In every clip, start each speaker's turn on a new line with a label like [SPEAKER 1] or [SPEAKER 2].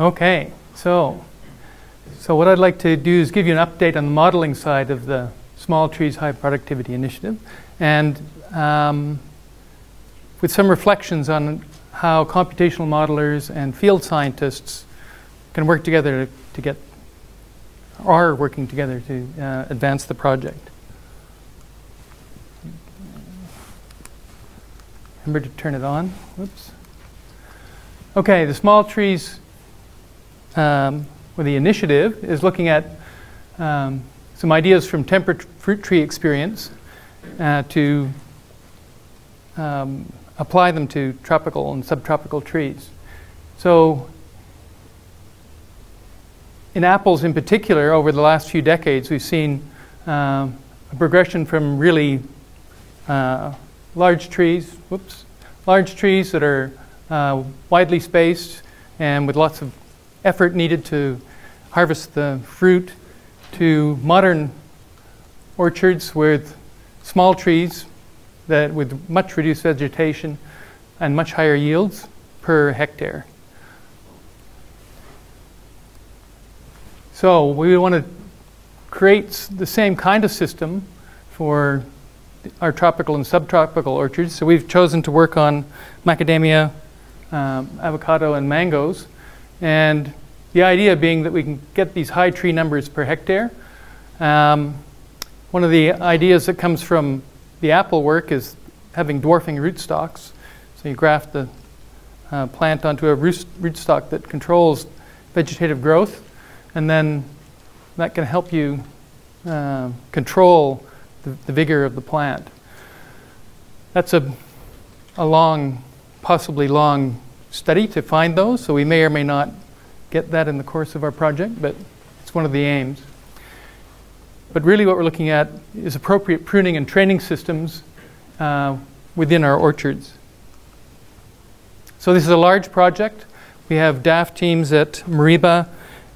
[SPEAKER 1] Okay, so so what I'd like to do is give you an update on the modeling side of the Small Trees High Productivity Initiative, and um, with some reflections on how computational modelers and field scientists can work together to, to get, are working together to uh, advance the project. Remember to turn it on. Whoops. Okay, the small trees, um, well, the initiative is looking at um, some ideas from temperate fruit tree experience uh, to um, apply them to tropical and subtropical trees. So in apples in particular, over the last few decades, we've seen uh, a progression from really uh, large trees, whoops, large trees that are uh, widely spaced and with lots of effort needed to harvest the fruit to modern orchards with small trees that with much reduced vegetation and much higher yields per hectare. So we want to create the same kind of system for our tropical and subtropical orchards. So we've chosen to work on macadamia, um, avocado, and mangoes. And the idea being that we can get these high tree numbers per hectare. Um, one of the ideas that comes from the apple work is having dwarfing rootstocks. So you graft the uh, plant onto a rootstock that controls vegetative growth, and then that can help you uh, control the, the, vigor of the plant. That's a, a long, possibly long study to find those, so we may or may not get that in the course of our project, but it's one of the aims. But really what we're looking at is appropriate pruning and training systems uh, within our orchards. So this is a large project. We have DAF teams at Mareeba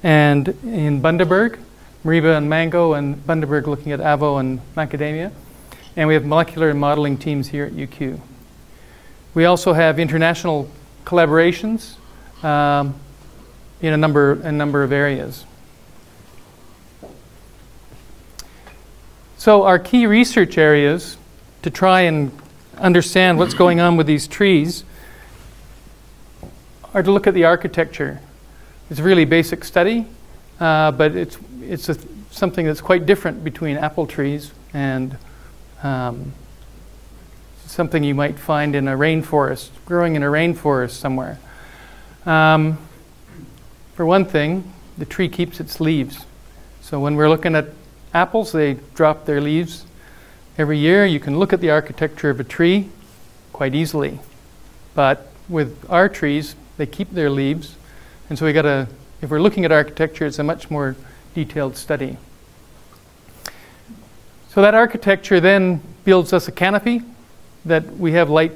[SPEAKER 1] and in Bundaberg, Mareeba and Mango, and Bundaberg looking at Avo and Macadamia. And we have molecular and modeling teams here at UQ. We also have international collaborations um, in a number, a number of areas. So our key research areas to try and understand what's going on with these trees are to look at the architecture. It's a really basic study, uh, but it's, it's a, something that's quite different between apple trees and um, something you might find in a rainforest, growing in a rainforest somewhere. Um, for one thing, the tree keeps its leaves. So when we're looking at apples, they drop their leaves every year. You can look at the architecture of a tree quite easily. But with our trees, they keep their leaves. And so we got to, if we're looking at architecture, it's a much more detailed study. So that architecture then builds us a canopy that we have light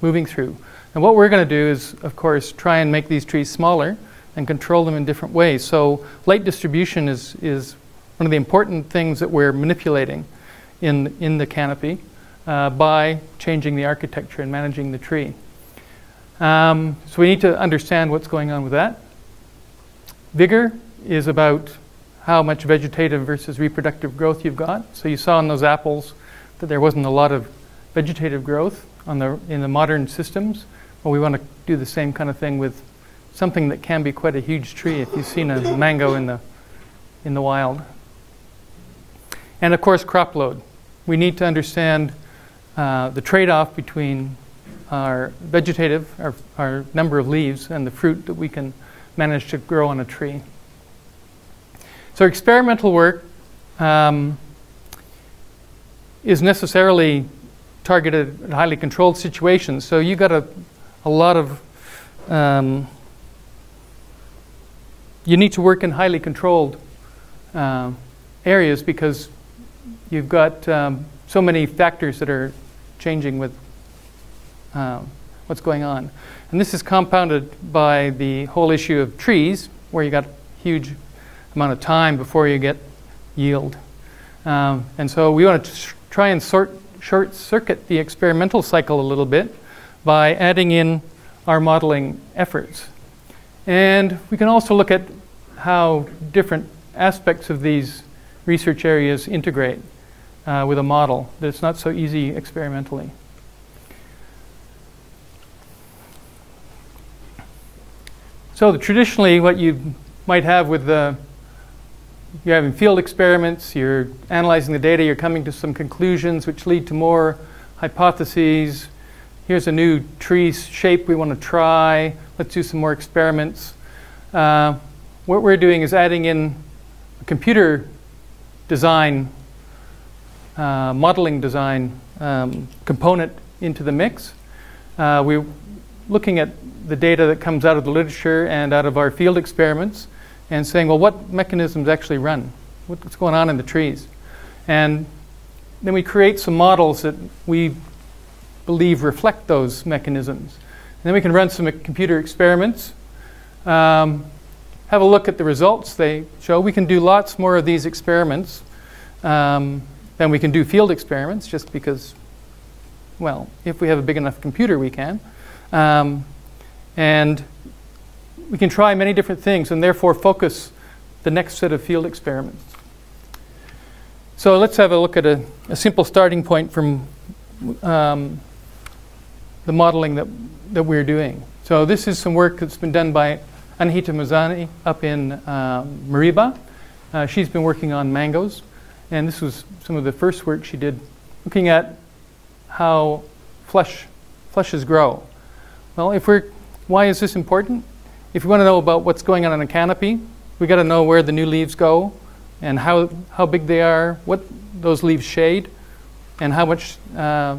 [SPEAKER 1] moving through. And what we're going to do is, of course, try and make these trees smaller and control them in different ways. So light distribution is, is one of the important things that we're manipulating in, in the canopy uh, by changing the architecture and managing the tree. Um, so we need to understand what's going on with that. Vigor is about how much vegetative versus reproductive growth you've got. So you saw in those apples that there wasn't a lot of vegetative growth on the, in the modern systems. Well, we want to do the same kind of thing with something that can be quite a huge tree if you've seen a mango in the, in the wild. And of course, crop load. We need to understand uh, the trade-off between our vegetative, our, our number of leaves, and the fruit that we can manage to grow on a tree. So experimental work um, is necessarily targeted at highly controlled situations. So you got a, a lot of, um, you need to work in highly controlled uh, areas because you've got um, so many factors that are changing with um, what's going on. And this is compounded by the whole issue of trees, where you got huge amount of time before you get yield. Um, and so we want to try and sort, short circuit the experimental cycle a little bit by adding in our modeling efforts. And we can also look at how different aspects of these research areas integrate uh, with a model. That's not so easy experimentally. So traditionally, what you might have with the you're having field experiments, you're analyzing the data, you're coming to some conclusions which lead to more hypotheses. Here's a new tree shape we want to try. Let's do some more experiments. Uh, what we're doing is adding in a computer design, uh, modeling design um, component into the mix. Uh, we're looking at the data that comes out of the literature and out of our field experiments and saying, well, what mechanisms actually run? What's going on in the trees? And then we create some models that we believe reflect those mechanisms. And then we can run some computer experiments, um, have a look at the results they show. We can do lots more of these experiments um, than we can do field experiments just because, well, if we have a big enough computer, we can. Um, and we can try many different things and therefore focus the next set of field experiments. So let's have a look at a, a simple starting point from um, the modeling that, that we're doing. So this is some work that's been done by Anahita Mouzani up in um, Mareeba. Uh, she's been working on mangoes, and this was some of the first work she did, looking at how flesh, flushes grow. Well, if we're, why is this important? If you want to know about what's going on in a canopy, we got to know where the new leaves go and how, how big they are, what those leaves shade, and how much uh,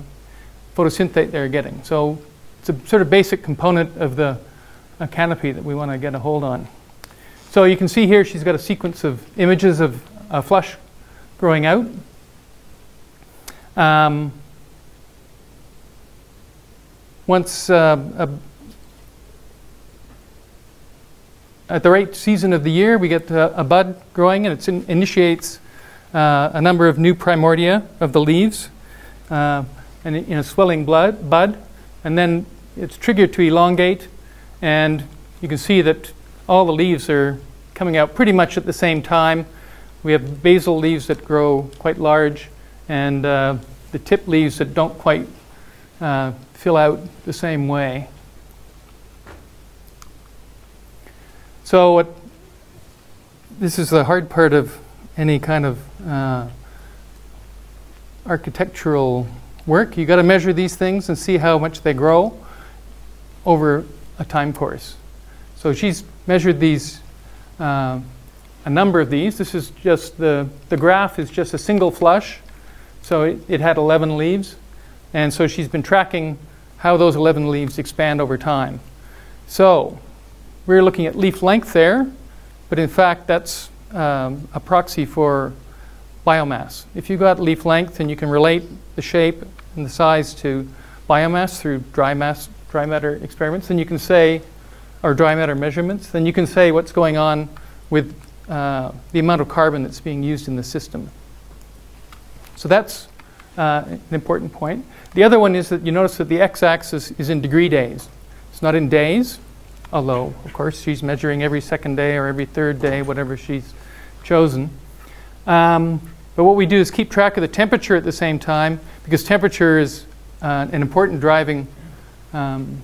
[SPEAKER 1] photosynthate they're getting. So it's a sort of basic component of the canopy that we want to get a hold on. So you can see here she's got a sequence of images of a flush growing out. Um, once uh, a at the right season of the year, we get uh, a bud growing and it in initiates uh, a number of new primordia of the leaves uh, and in a swelling blood, bud. And then it's triggered to elongate and you can see that all the leaves are coming out pretty much at the same time. We have basal leaves that grow quite large and uh, the tip leaves that don't quite uh, fill out the same way. So what, this is the hard part of any kind of uh, architectural work. You got to measure these things and see how much they grow over a time course. So she's measured these, uh, a number of these. This is just the, the graph is just a single flush. So it, it had 11 leaves. And so she's been tracking how those 11 leaves expand over time. So we're looking at leaf length there, but in fact that's um, a proxy for biomass. If you've got leaf length and you can relate the shape and the size to biomass through dry mass dry matter experiments, then you can say, or dry matter measurements, then you can say what's going on with uh, the amount of carbon that's being used in the system. So that's uh, an important point. The other one is that you notice that the x-axis is in degree days. It's not in days, although, of course, she's measuring every second day or every third day, whatever she's chosen. Um, but what we do is keep track of the temperature at the same time, because temperature is uh, an important driving um,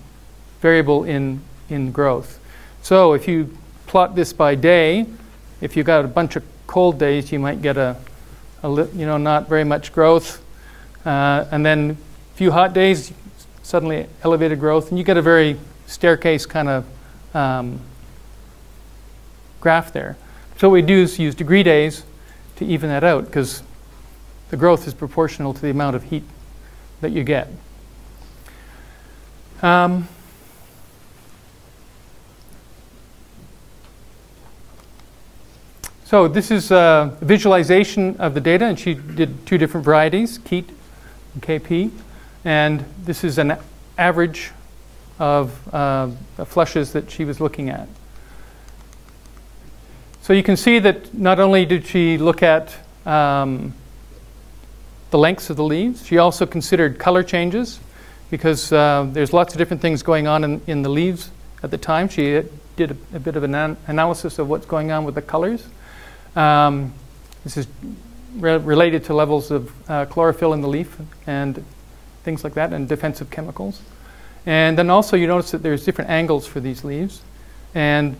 [SPEAKER 1] variable in, in growth. So if you plot this by day, if you've got a bunch of cold days, you might get a, a you know, not very much growth. Uh, and then a few hot days, suddenly elevated growth, and you get a very staircase kind of um, graph there. So what we do is use degree days to even that out because the growth is proportional to the amount of heat that you get. Um, so this is a visualization of the data, and she did two different varieties, Keitt and KP. And this is an average of uh, flushes that she was looking at. So you can see that not only did she look at um, the lengths of the leaves, she also considered color changes because uh, there's lots of different things going on in, in the leaves at the time. She did a, a bit of an an analysis of what's going on with the colors. Um, this is re related to levels of uh, chlorophyll in the leaf and things like that, and defensive chemicals. And then also you notice that there's different angles for these leaves. And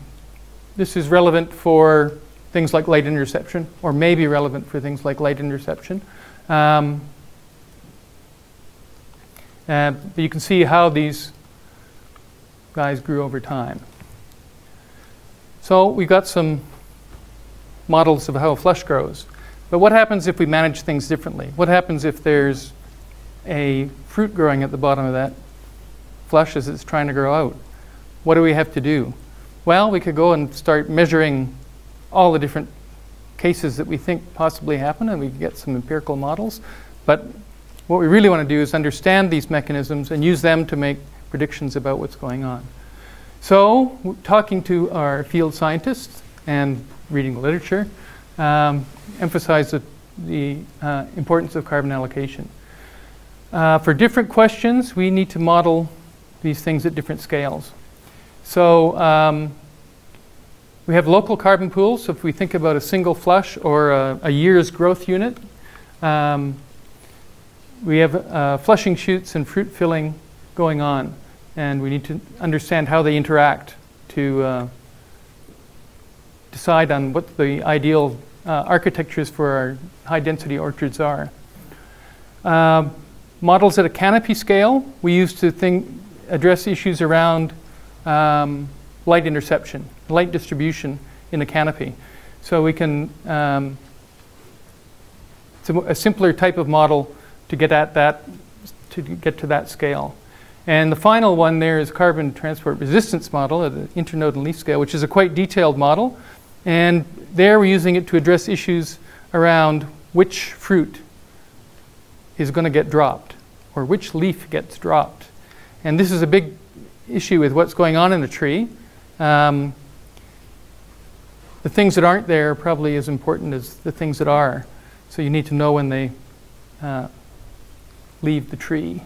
[SPEAKER 1] this is relevant for things like light interception, or may be relevant for things like light interception. Um, uh, but you can see how these guys grew over time. So we got some models of how a flush grows. But what happens if we manage things differently? What happens if there's a fruit growing at the bottom of that flush as it's trying to grow out? What do we have to do? Well, we could go and start measuring all the different cases that we think possibly happen, and we get some empirical models. But what we really want to do is understand these mechanisms and use them to make predictions about what's going on. So, talking to our field scientists and reading the literature, um, emphasize the, the uh, importance of carbon allocation. Uh, for different questions, we need to model these things at different scales. So um, we have local carbon pools. So if we think about a single flush or a, a year's growth unit, um, we have uh, flushing shoots and fruit filling going on. And we need to understand how they interact to uh, decide on what the ideal uh, architectures for our high density orchards are. Uh, models at a canopy scale, we use to think, address issues around um, light interception, light distribution in a canopy. So we can, um, it's a, a, simpler type of model to get at that, to get to that scale. And the final one there is carbon transport resistance model at the internode and leaf scale, which is a quite detailed model. And there we're using it to address issues around which fruit is going to get dropped or which leaf gets dropped. And this is a big issue with what's going on in a tree. Um, the things that aren't there are probably as important as the things that are. So you need to know when they uh, leave the tree.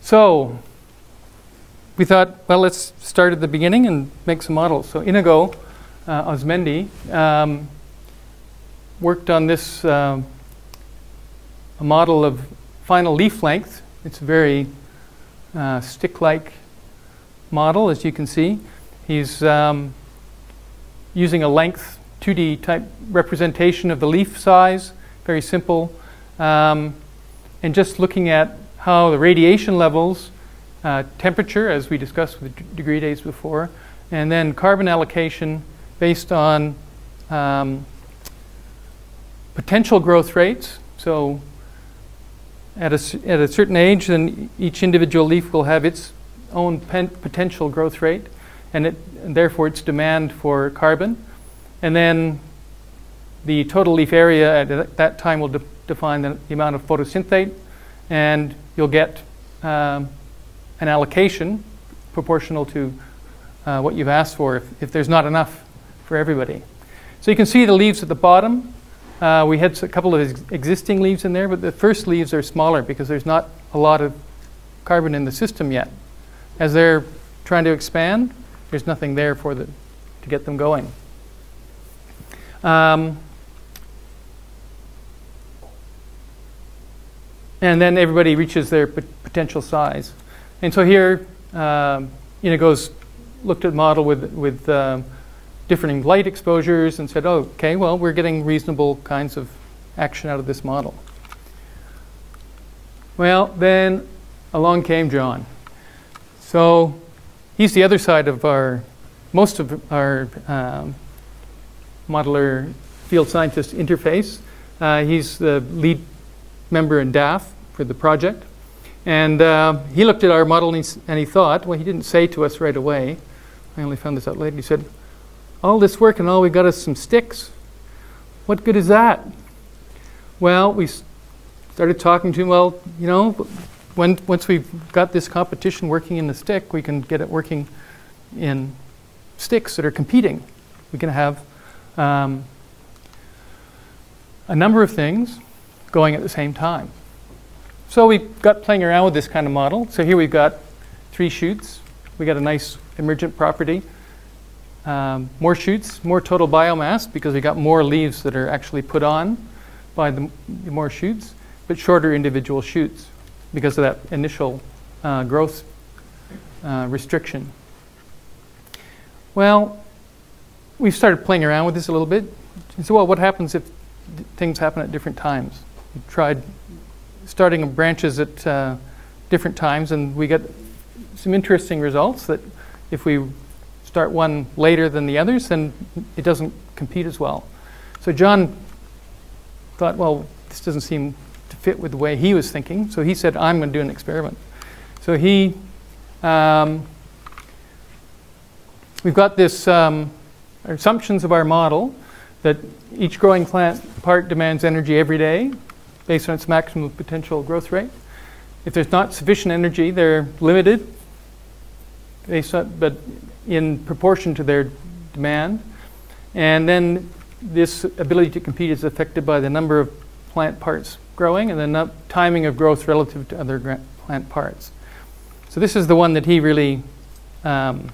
[SPEAKER 1] So we thought, well, let's start at the beginning and make some models. So Inigo uh, Auzmendi um, worked on this uh, model of final leaf length. It's a very uh, stick-like model, as you can see. He's um, using a length 2D type representation of the leaf size, very simple, um, and just looking at how the radiation levels uh, temperature, as we discussed with degree days before, and then carbon allocation based on um, potential growth rates. So at a, at a certain age, then each individual leaf will have its own potential growth rate, and, it, and therefore its demand for carbon. And then the total leaf area at that time will de define the, the, amount of photosynthate, and you'll get um, an allocation proportional to uh, what you've asked for if, if there's not enough for everybody. So you can see the leaves at the bottom. Uh, we had a couple of ex existing leaves in there, but the first leaves are smaller because there's not a lot of carbon in the system yet. As they're trying to expand, there's nothing there for the, to get them going. Um, and then everybody reaches their potential size. And so here, um, Inigo's looked at model with, with um, different light exposures and said, oh, okay, well, we're getting reasonable kinds of action out of this model. Well, then along came John. So he's the other side of our, most of our um, modeler field scientist interface. Uh, he's the lead member in DAF for the project. And uh, he looked at our model and he, and he, thought, well, he didn't say to us right away. I only found this out later. He said, all this work and all we got is some sticks. What good is that? Well, we started talking to him. Well, you know, when, once we've got this competition working in the stick, we can get it working in sticks that are competing. We can have um, a number of things going at the same time. so we got playing around with this kind of model. So here we've got three shoots. We got a nice emergent property. Um, more shoots, more total biomass because we got more leaves that are actually put on by the, more shoots, but shorter individual shoots because of that initial uh, growth uh, restriction. Well, we've started playing around with this a little bit. So, well, what happens if things happen at different times? We tried starting branches at uh, different times, and we get some interesting results that if we start one later than the others, then it doesn't compete as well. So John thought, well, this doesn't seem to fit with the way he was thinking. So he said, I'm going to do an experiment. So he, um, we've got this um, assumptions of our model that each growing plant part demands energy every day based on its maximum potential growth rate. If there's not sufficient energy, they're limited, on, but in proportion to their demand. And then this ability to compete is affected by the number of plant parts growing and the timing of growth relative to other plant parts. So this is the one that he really, um,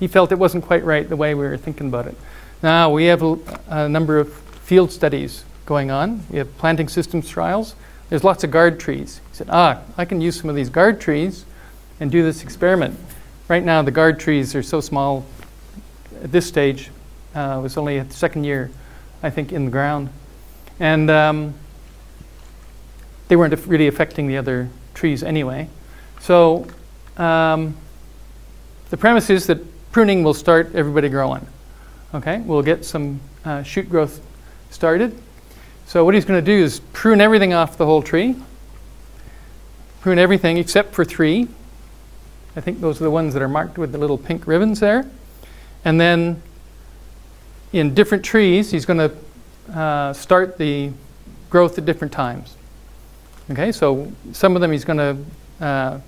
[SPEAKER 1] he felt it wasn't quite right the way we were thinking about it. Now we have a, a number of field studies going on. We have planting systems trials. There's lots of guard trees. He said, ah, I can use some of these guard trees and do this experiment. Right now, the guard trees are so small at this stage. Uh, it was only the second year, I think, in the ground. And um, they weren't really affecting the other trees anyway. So um, the premise is that pruning will start everybody growing. Okay, we'll get some uh, shoot growth started. So what he's going to do is prune everything off the whole tree. Prune everything except for three. I think those are the ones that are marked with the little pink ribbons there. And then in different trees, he's going to uh, start the growth at different times. Okay, so some of them he's going to, uh,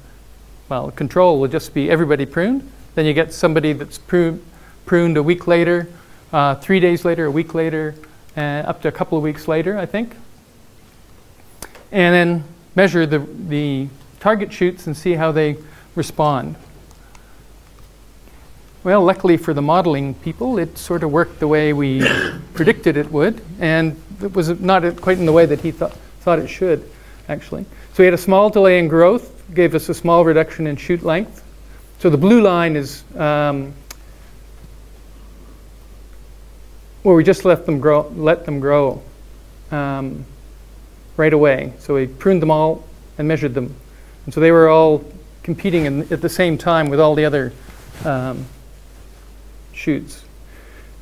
[SPEAKER 1] well, control will just be everybody pruned. Then you get somebody that's pruned, pruned a week later, uh, three days later, a week later, uh, up to a couple of weeks later, I think. And then measure the, the target shoots and see how they respond? Well, luckily for the modeling people, it sort of worked the way we predicted it would, and it was not quite in the way that he thought, thought it should, actually. So we had a small delay in growth, gave us a small reduction in shoot length. So the blue line is um, where we just let them grow, let them grow um, right away. So we pruned them all and measured them. And so they were all competing in, at the same time with all the other um, shoots.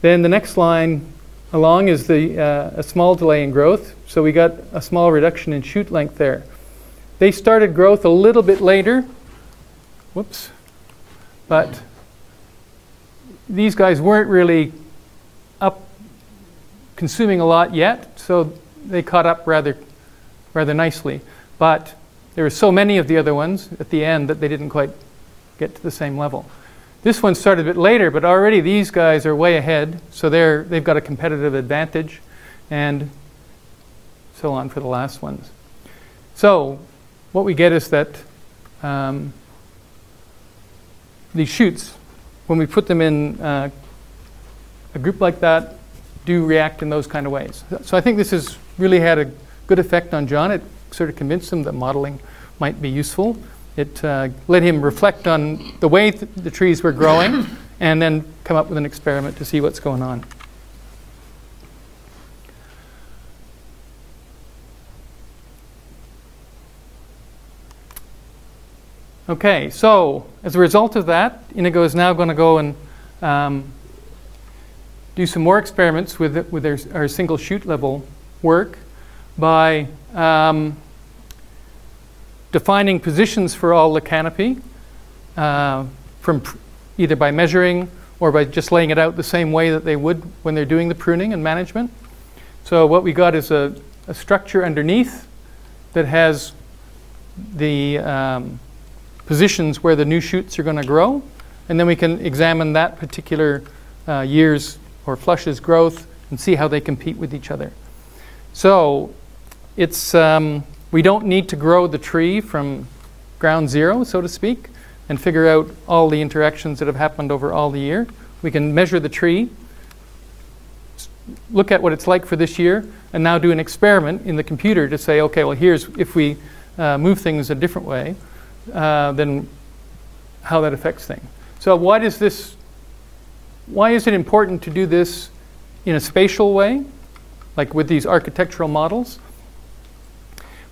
[SPEAKER 1] Then the next line along is the, uh, a small delay in growth. So we got a small reduction in shoot length there. They started growth a little bit later. Whoops. But these guys weren't really up consuming a lot yet, so they caught up rather, rather nicely. But there were so many of the other ones at the end that they didn't quite get to the same level. This one started a bit later, but already these guys are way ahead, so they're, they've got a competitive advantage, and so on for the last ones. So what we get is that um, these shoots, when we put them in uh, a group like that, do react in those kind of ways. So I think this has really had a good effect on John. It sort of convinced him that modeling might be useful. It uh, let him reflect on the way th the trees were growing and then come up with an experiment to see what's going on. Okay, so as a result of that, Inigo is now going to go and um, do some more experiments with, with our, our single shoot level work by um, defining positions for all the canopy uh, from either by measuring or by just laying it out the same way that they would when they're doing the pruning and management. So what we got is a, a structure underneath that has the um, positions where the new shoots are going to grow, and then we can examine that particular uh, year's or flush's growth and see how they compete with each other. So it's um, we don't need to grow the tree from ground zero, so to speak, and figure out all the interactions that have happened over all the year. We can measure the tree, look at what it's like for this year, and now do an experiment in the computer to say, okay, well, here's if we uh, move things a different way, uh, then how that affects things. So why does this, why is it important to do this in a spatial way, like with these architectural models?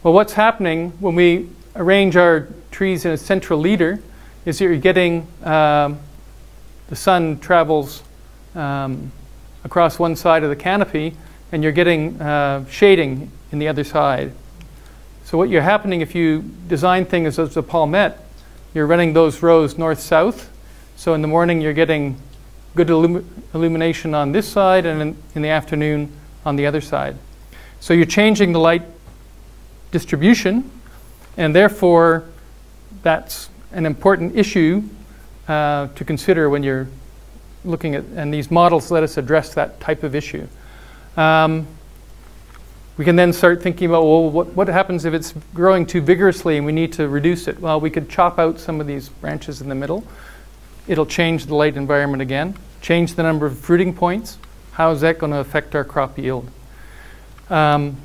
[SPEAKER 1] Well, what's happening when we arrange our trees in a central leader is that you're getting um, the sun travels um, across one side of the canopy and you're getting uh, shading in the other side. So what you're happening if you design things as a palmette, you're running those rows north-south. So in the morning you're getting good illum illumination on this side and in, in the afternoon on the other side. So you're changing the light distribution, and therefore that's an important issue uh, to consider when you're looking at, and these models let us address that type of issue. Um, we can then start thinking about, well, what, what happens if it's growing too vigorously and we need to reduce it? Well, we could chop out some of these branches in the middle. It'll change the light environment again, change the number of fruiting points. How is that going to affect our crop yield? Um,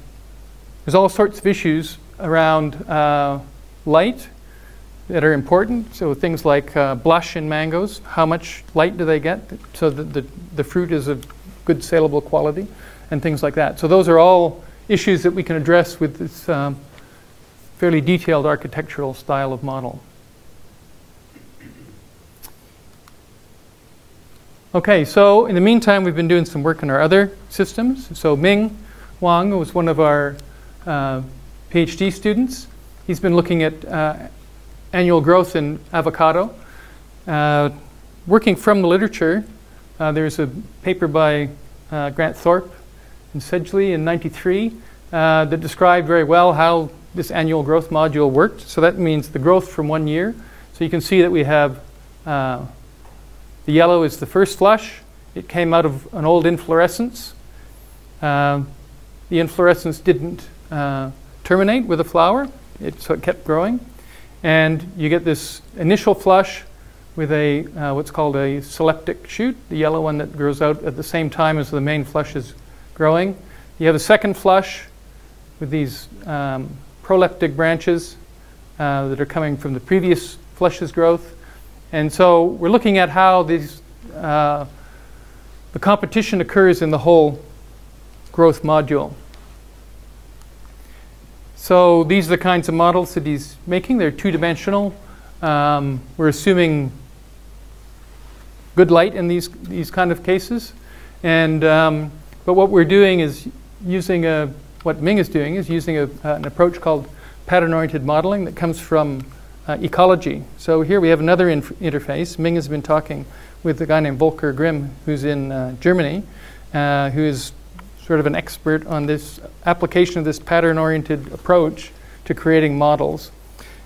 [SPEAKER 1] there's all sorts of issues around uh, light that are important. So things like uh, blush in mangoes, how much light do they get so that the, the fruit is of good saleable quality and things like that. So those are all issues that we can address with this um, fairly detailed architectural style of model. Okay, so in the meantime, we've been doing some work on our other systems. So Ming Wang was one of our PhD students. He's been looking at uh, annual growth in avocado. Uh, working from the literature, uh, there's a paper by uh, Grant Thorp and Sedgley in 93 uh, that described very well how this annual growth module worked. So that means the growth from one year. So you can see that we have the yellow is the first flush. It came out of an old inflorescence. the inflorescence didn't uh, terminate with a flower, it, so it kept growing. And you get this initial flush with a uh, what's called a sylleptic shoot, the yellow one that grows out at the same time as the main flush is growing. You have a second flush with these um, proleptic branches uh, that are coming from the previous flush's growth. And so we're looking at how these, uh, the competition occurs in the whole growth module. So these are the kinds of models that he's making. They're two-dimensional. Um, we're assuming good light in these, these kind of cases. And, um, but what we're doing is using a, what Ming is doing is using a, uh, an approach called pattern-oriented modeling that comes from uh, ecology. So here we have another interface. Ming has been talking with a guy named Volker Grimm, who's in uh, Germany, uh, who is sort of an expert on this application of this pattern-oriented approach to creating models.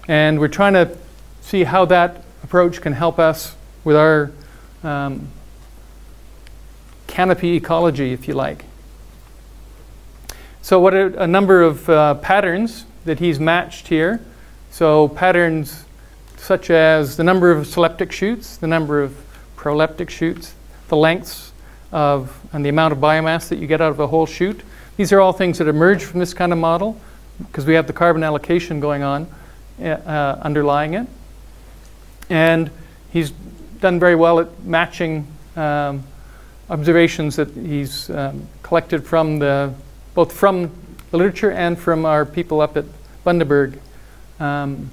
[SPEAKER 1] And we're trying to see how that approach can help us with our um, canopy ecology, if you like. So what are a number of uh, patterns that he's matched here. So patterns such as the number of sylleptic shoots, the number of proleptic shoots, the lengths of and the amount of biomass that you get out of a whole shoot. These are all things that emerge from this kind of model because we have the carbon allocation going on uh, uh, underlying it. And he's done very well at matching um, observations that he's um, collected from the both from the literature and from our people up at Bundaberg. Um,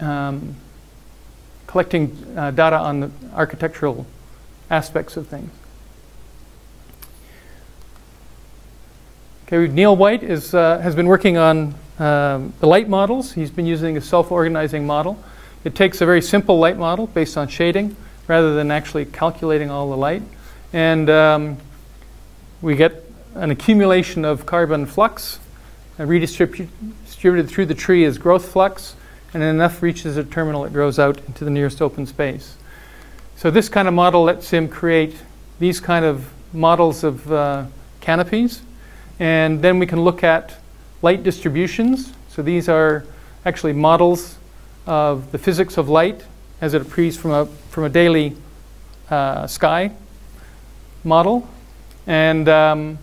[SPEAKER 1] um, collecting uh, data on the architectural aspects of things. Okay, Neil White is, uh, has been working on um, the light models. He's been using a self-organizing model. It takes a very simple light model based on shading rather than actually calculating all the light. And um, we get an accumulation of carbon flux uh, redistributed through the tree as growth flux and enough reaches a terminal, it grows out into the nearest open space. So this kind of model lets him create these kind of models of uh, canopies. And then we can look at light distributions. So these are actually models of the physics of light as it appears from a, from a daily uh, sky model. And um,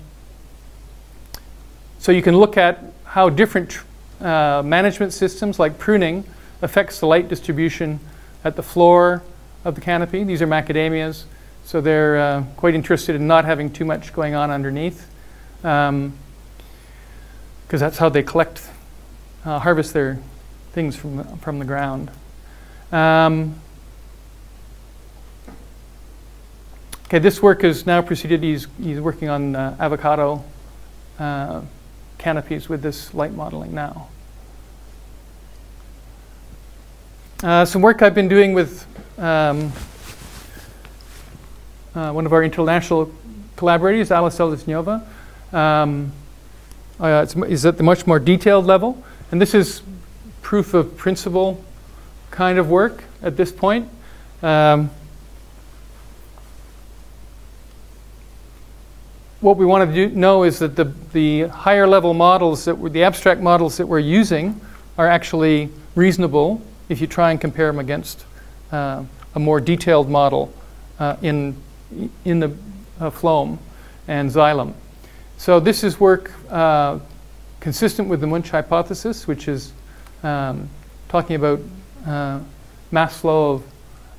[SPEAKER 1] so you can look at how different uh, management systems like pruning affects the light distribution at the floor of the canopy. These are macadamias, so they're uh, quite interested in not having too much going on underneath because um, that's how they collect, uh, harvest their things from, from the ground. Um, okay, this work has now proceeded. He's, he's working on uh, avocado uh, canopies with this light modeling now. Uh, some work I've been doing with um, uh, one of our international collaborators, Alice Seleznyova, um, uh, is at the much more detailed level. And this is proof of principle kind of work at this point. Um, what we want to know is that the, the higher level models, that the abstract models that we're using are actually reasonable if you try and compare them against uh, a more detailed model uh, in, in the uh, phloem and xylem. So this is work uh, consistent with the Munch hypothesis, which is um, talking about uh, mass flow of,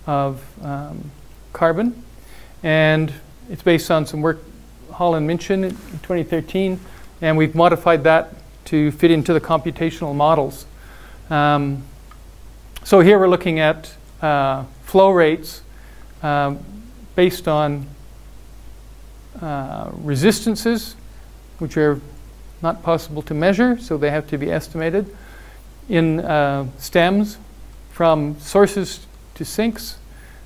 [SPEAKER 1] of um, carbon. And it's based on some work Hall and Minchin in 2013, and we've modified that to fit into the computational models. Um, so here we're looking at uh, flow rates um, based on uh, resistances, which are not possible to measure, so they have to be estimated, in uh, stems from sources to sinks,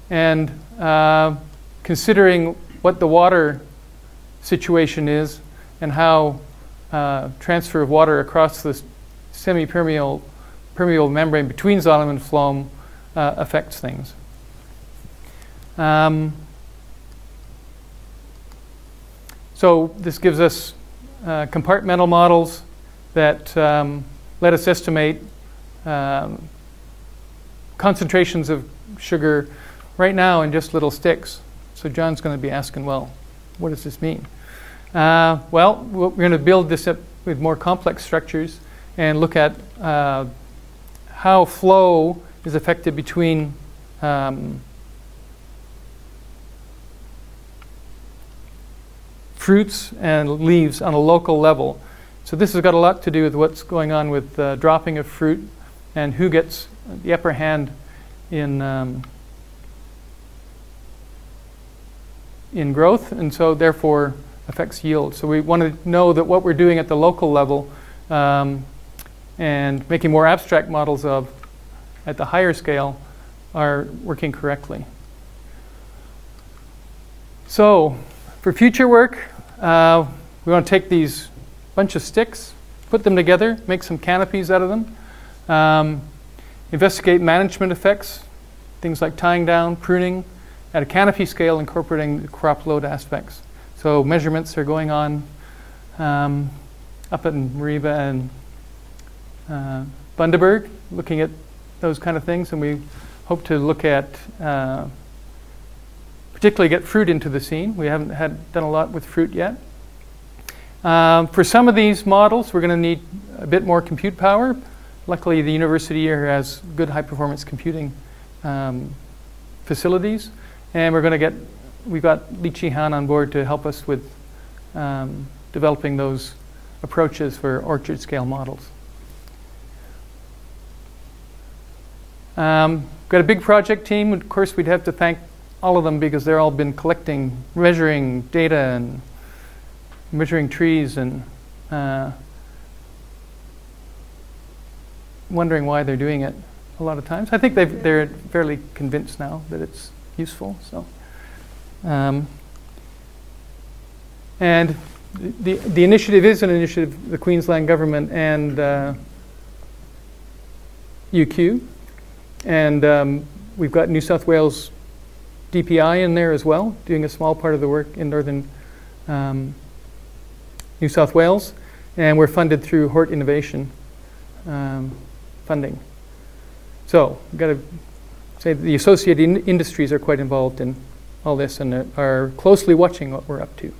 [SPEAKER 1] and uh, considering what the water situation is and how uh, transfer of water across the semi-permeable permeable membrane between xylem and phloem uh, affects things. Um, so this gives us uh, compartmental models that um, let us estimate um, concentrations of sugar right now in just little sticks. So John's going to be asking, well, what does this mean? Uh, well, we're going to build this up with more complex structures and look at uh, how flow is affected between um, fruits and leaves on a local level. So this has got a lot to do with what's going on with uh, dropping of fruit and who gets the upper hand in um, in growth, and so therefore affects yield. So we want to know that what we're doing at the local level um, and making more abstract models of at the higher scale are working correctly. So for future work, uh, we want to take these bunch of sticks, put them together, make some canopies out of them, um, investigate management effects, things like tying down, pruning, at a canopy scale incorporating the crop load aspects. So measurements are going on um, up at Mareeba and uh, Bundaberg, looking at those kind of things, and we hope to look at uh, particularly get fruit into the scene. We haven't had done a lot with fruit yet. Um, for some of these models, we're going to need a bit more compute power. Luckily, the university here has good high performance computing um, facilities, and we're going to get we've got Liqi Han on board to help us with um, developing those approaches for orchard scale models. Um, got a big project team. Of course, we'd have to thank all of them because they're all been collecting, measuring data and measuring trees and uh, wondering why they're doing it a lot of times. I think they're fairly convinced now that it's useful. So. Um, and the, the initiative is an initiative, the Queensland government and uh, UQ. And um, we've got New South Wales DPI in there as well, doing a small part of the work in northern um, New South Wales. And we're funded through Hort Innovation um, funding. So, I've got to say the associated in industries are quite involved in all this and are closely watching what we're up to.